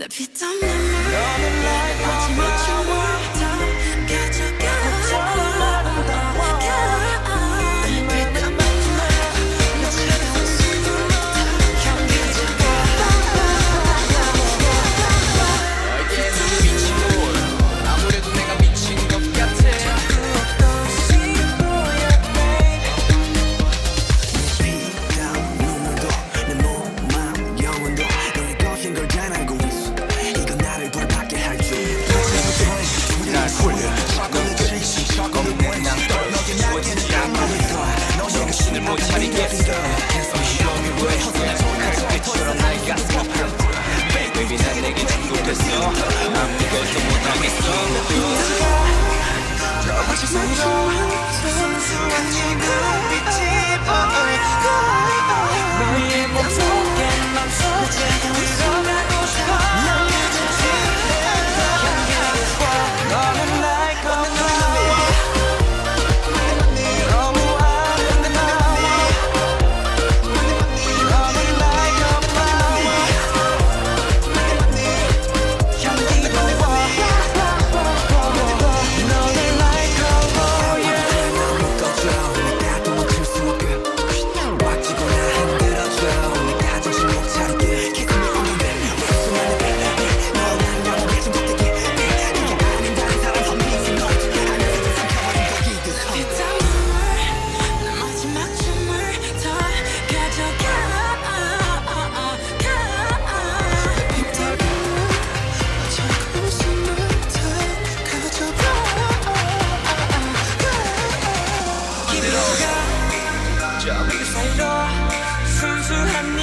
that fits on my mind. Watching. 난 지금 빛이 보여 to have